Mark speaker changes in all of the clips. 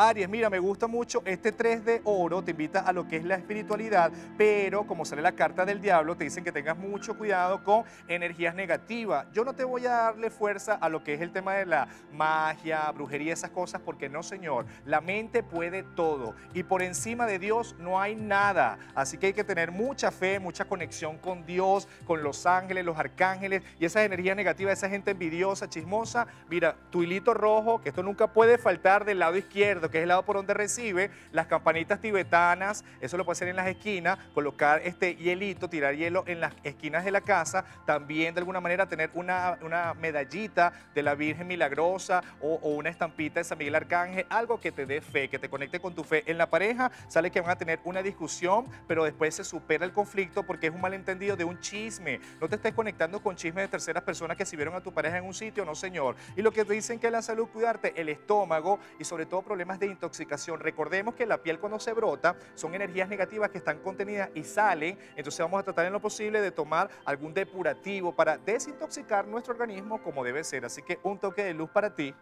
Speaker 1: Aries, mira, me gusta mucho este 3 de oro, te invita a lo que es la espiritualidad, pero como sale la carta del diablo, te dicen que tengas mucho cuidado con energías negativas. Yo no te voy a darle fuerza a lo que es el tema de la magia, brujería, esas cosas, porque no, señor. La mente puede todo y por encima de Dios no hay nada. Así que hay que tener mucha fe, mucha conexión con Dios, con los ángeles, los arcángeles y esas energías negativas, esa gente envidiosa, chismosa. Mira, tu hilito rojo, que esto nunca puede faltar del lado izquierdo, que es el lado por donde recibe, las campanitas tibetanas, eso lo puede hacer en las esquinas, colocar este hielito, tirar hielo en las esquinas de la casa, también de alguna manera tener una, una medallita de la Virgen Milagrosa o, una estampita de San Miguel Arcángel, algo que te dé fe, que te conecte con tu fe. En la pareja sale que van a tener una discusión, pero después se supera el conflicto porque es un malentendido de un chisme. No te estés conectando con chismes de terceras personas que si vieron a tu pareja en un sitio, no señor. Y lo que dicen que es la salud, cuidarte, el estómago y sobre todo de intoxicación. Recordemos que la piel cuando se brota son energías negativas que están contenidas y salen, entonces vamos a tratar en lo posible de tomar algún depurativo para desintoxicar nuestro organismo como debe ser. Así que un toque de luz para ti.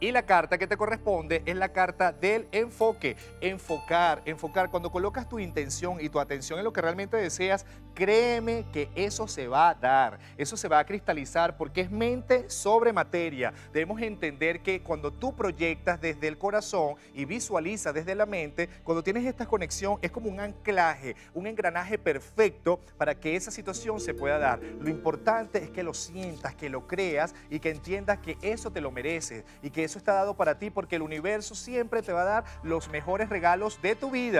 Speaker 1: Y la carta que te corresponde es la carta del enfoque. Enfocar, enfocar. Cuando colocas tu intención y tu atención en lo que realmente deseas, créeme que eso se va a dar. Eso se va a cristalizar porque es mente sobre materia. Debemos entender que cuando tú proyectas desde el corazón y visualizas desde la mente, cuando tienes esta conexión es como un anclaje, un engranaje perfecto para que esa situación se pueda dar. Lo importante es que lo sientas, que lo creas y que entiendas que eso te lo mereces y que eso está dado para ti porque el universo siempre te va a dar los mejores regalos de tu vida.